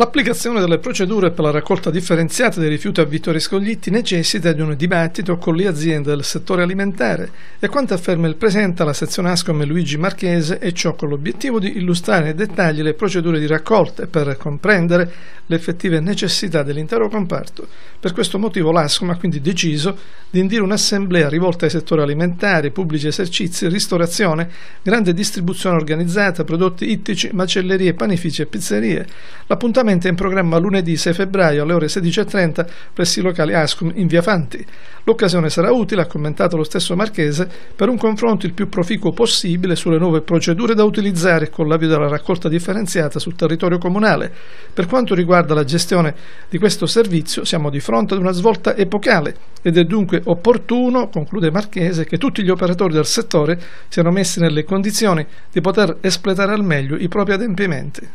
L'applicazione delle procedure per la raccolta differenziata dei rifiuti a Vittorio Scoglitti necessita di un dibattito con le aziende del settore alimentare e quanto afferma il presente alla sezione Ascom Luigi Marchese e ciò con l'obiettivo di illustrare nei dettagli le procedure di raccolta per comprendere le effettive necessità dell'intero comparto. Per questo motivo l'Ascom ha quindi deciso di indire un'assemblea rivolta ai settori alimentari, pubblici esercizi, ristorazione, grande distribuzione organizzata, prodotti ittici, macellerie, panifici e pizzerie. L'appuntamento Appuntamento è in programma lunedì 6 febbraio alle ore 16.30 presso i locali Ascom in via Fanti. L'occasione sarà utile, ha commentato lo stesso Marchese, per un confronto il più proficuo possibile sulle nuove procedure da utilizzare con l'avvio della raccolta differenziata sul territorio comunale. Per quanto riguarda la gestione di questo servizio, siamo di fronte ad una svolta epocale ed è dunque opportuno, conclude Marchese, che tutti gli operatori del settore siano messi nelle condizioni di poter espletare al meglio i propri adempimenti.